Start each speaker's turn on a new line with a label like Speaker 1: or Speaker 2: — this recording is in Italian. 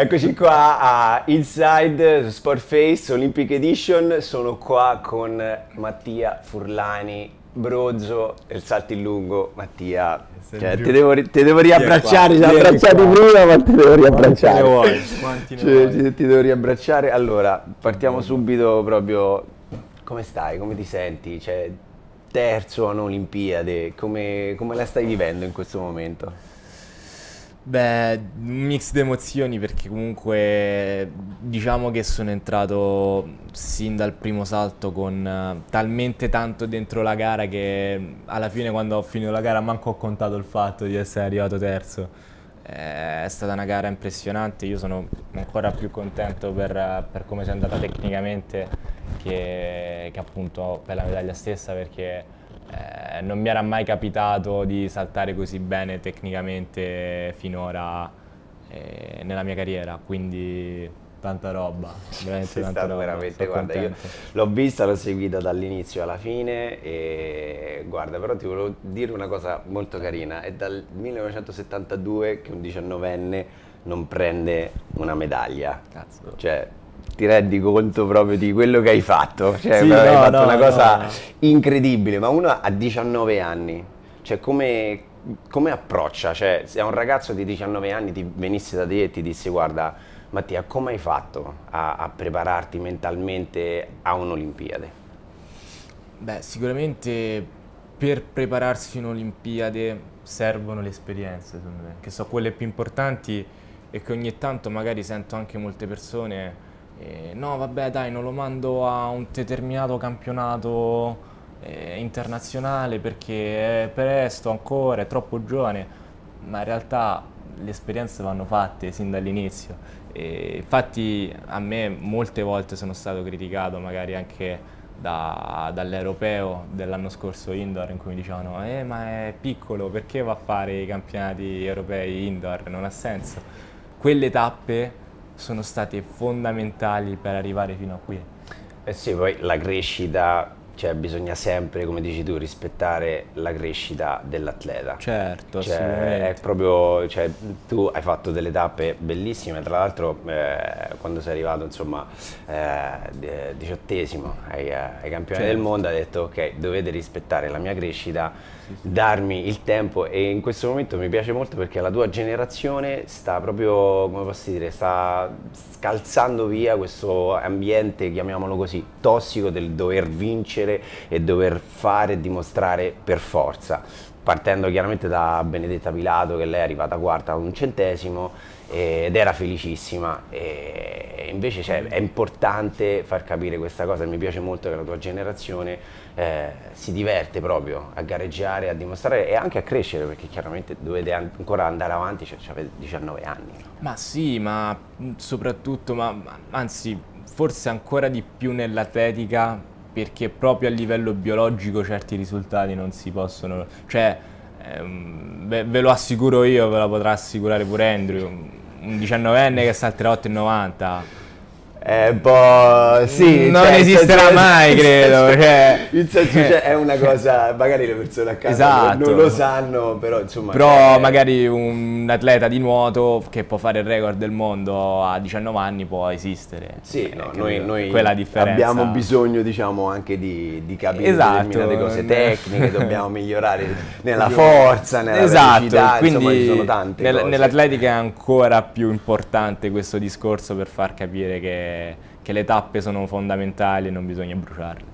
Speaker 1: Eccoci qua a Inside Sportface Olympic Edition, sono qua con Mattia Furlani, Brozzo e il salto in lungo. Mattia, cioè, ti devo, te devo riabbracciare, ci siamo abbracciati prima ma ti devo riabbracciare.
Speaker 2: Vuoi?
Speaker 1: Cioè, ti, ti devo riabbracciare. Allora, partiamo subito proprio, come stai, come ti senti? Cioè, terzo a Olimpiade, come, come la stai vivendo in questo momento?
Speaker 2: Beh, un mix di emozioni perché comunque diciamo che sono entrato sin dal primo salto con eh, talmente tanto dentro la gara che alla fine quando ho finito la gara manco ho contato il fatto di essere arrivato terzo. Eh, È stata una gara impressionante, io sono ancora più contento per, per come si è andata tecnicamente che, che appunto per la medaglia stessa perché eh, non mi era mai capitato di saltare così bene tecnicamente finora eh, nella mia carriera, quindi tanta roba, veramente
Speaker 1: Sei
Speaker 2: tanta
Speaker 1: stato
Speaker 2: roba.
Speaker 1: veramente, guarda, io l'ho vista, l'ho seguita dall'inizio alla fine e guarda, però ti volevo dire una cosa molto carina, è dal 1972 che un diciannovenne non prende una medaglia,
Speaker 2: Cazzo.
Speaker 1: cioè ti rendi conto proprio di quello che hai fatto, cioè
Speaker 2: Sì,
Speaker 1: però hai
Speaker 2: no,
Speaker 1: fatto
Speaker 2: no,
Speaker 1: una cosa
Speaker 2: no.
Speaker 1: incredibile, ma uno a 19 anni, cioè come, come approccia? Cioè se a un ragazzo di 19 anni ti venisse da te e ti disse guarda Mattia come hai fatto a, a prepararti mentalmente a un'Olimpiade?
Speaker 2: Beh, sicuramente per prepararsi un'Olimpiade servono le esperienze, secondo me, che sono quelle più importanti e che ogni tanto magari sento anche molte persone, eh, no vabbè dai, non lo mando a un determinato campionato eh, internazionale perché è presto ancora, è troppo giovane, ma in realtà le esperienze vanno fatte sin dall'inizio. Infatti a me molte volte sono stato criticato, magari anche da- dall'europeo dell'anno scorso indoor, in cui mi dicevano: Eh, ma è piccolo, perché va a fare i campionati europei indoor? Non ha senso. Quelle tappe sono state fondamentali per arrivare fino a qui.
Speaker 1: Eh sì, poi la crescita, cioè bisogna sempre, come dici tu, rispettare la crescita dell'atleta.
Speaker 2: Certo,
Speaker 1: Cioè, è proprio, cioè, tu hai fatto delle tappe bellissime, tra l'altro eh, quando sei arrivato insomma eh, diciottesimo ai, ai campioni
Speaker 2: Certo.
Speaker 1: del mondo hai detto ok dovete rispettare la mia crescita, darmi il tempo e in questo momento mi piace molto perché la tua generazione sta proprio, come posso dire, sta scalzando via questo ambiente, chiamiamolo così, tossico del dover vincere e dover fare e dimostrare per forza. Partendo chiaramente da Benedetta Pilato che lei è arrivata quarta a un centesimo ed era felicissima. E invece cioè, è importante far capire questa cosa. Mi piace molto che la tua generazione eh, si diverte proprio a gareggiare, a dimostrare e anche a crescere perché chiaramente dovete an- ancora andare avanti, cioè, cioè, avete 19 anni.
Speaker 2: Ma sì, ma soprattutto, ma- anzi, forse ancora di più nell'atletica, perché proprio a livello biologico certi risultati non si possono... Cioè, ehm, ve, ve lo assicuro io, ve lo potrà assicurare pure Andrew, un 19enne che salterà 8,90.
Speaker 1: È un po' sì,
Speaker 2: Non
Speaker 1: cioè,
Speaker 2: esisterà
Speaker 1: senso-
Speaker 2: mai, credo,
Speaker 1: senso-
Speaker 2: cioè-
Speaker 1: senso, cioè, è una cosa, magari le persone a casa
Speaker 2: Esatto.
Speaker 1: non, lo sanno, però insomma...
Speaker 2: Però
Speaker 1: cioè,
Speaker 2: magari un atleta di nuoto che può fare il record del mondo a 19 anni può esistere.
Speaker 1: Sì,
Speaker 2: Eh,
Speaker 1: no, noi, noi
Speaker 2: Quella differenza.
Speaker 1: abbiamo bisogno diciamo anche di, di capire
Speaker 2: Esatto.
Speaker 1: determinate cose
Speaker 2: Eh.
Speaker 1: tecniche, dobbiamo migliorare nella forza, nella
Speaker 2: Esatto,
Speaker 1: velocità,
Speaker 2: quindi
Speaker 1: insomma ci sono tante
Speaker 2: nel- nell'atletica è ancora più importante questo discorso per far capire che, le tappe sono fondamentali e non bisogna bruciarle.